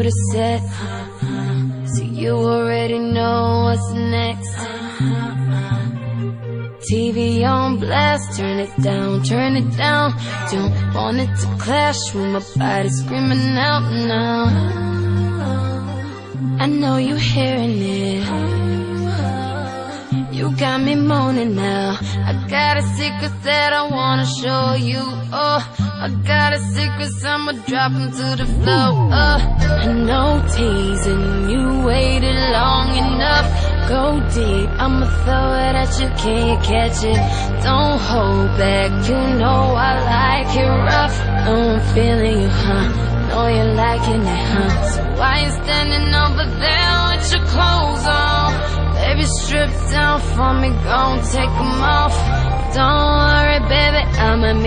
Is set. So you already know what's next. TV on blast, turn it down, turn it down. Don't want it to clash with my body screaming out now. I know you hearing it. You got me moaning now. I got a secret that I wanna show you. Oh, I got a secret, so I'ma drop 'em to the floor. Uh, I know teasing you waited long enough. Go deep, I'ma throw it at you, can't catch it. Don't hold back, you know I like it rough. I'm feeling you, huh? Know you're liking it, huh? So why you standing over there with your clothes on? Baby, strip down for me, gon' take 'em off. Don't worry, baby,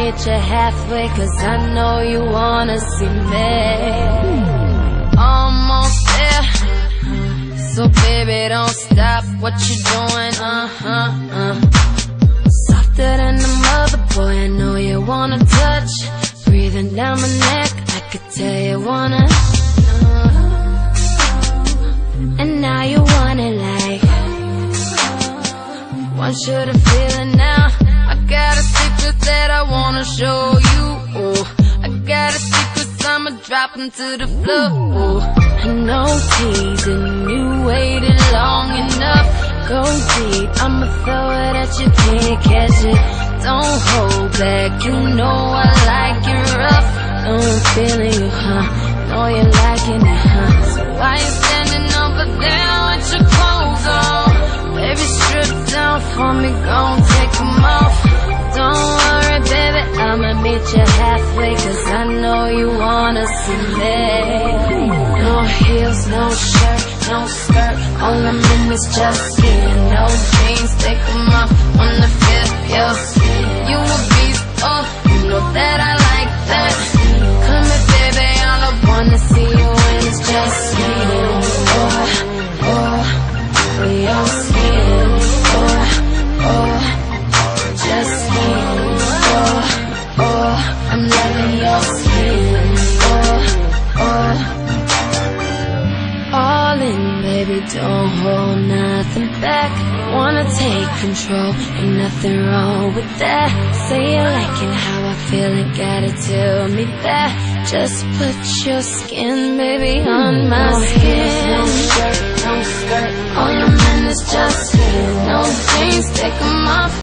meet you halfway, cause I know you wanna see me. Almost there. So baby, don't stop what you're doing, uh-huh, uh. Softer than the mother, boy, I know you wanna touch. Breathing down my neck, I could tell you wanna. And now you want it like. You to feel show you. Oh, I got a secret, I'ma drop 'em to the floor. Know teasing you waited long enough. Go deep, I'ma throw it at you, can't catch it. Don't hold back, you know I like it rough. Heels, no shirt, no skirt, all I'm in is just skin. No jeans, take 'em off, wanna feel your skin. You a beast, oh, you know that I like that. Come here, baby, all I wanna see you when it's just skin. Oh, oh, your skin. Oh, oh, just skin. Oh, oh, I'm loving your skin. hold nothing back. Wanna take control, ain't nothing wrong with that. Say you like it. How I feel and gotta tell me that. Just put your skin, baby, on hmm. my no skin No shirt, no skirt, all your men is just here No jeans, take them off.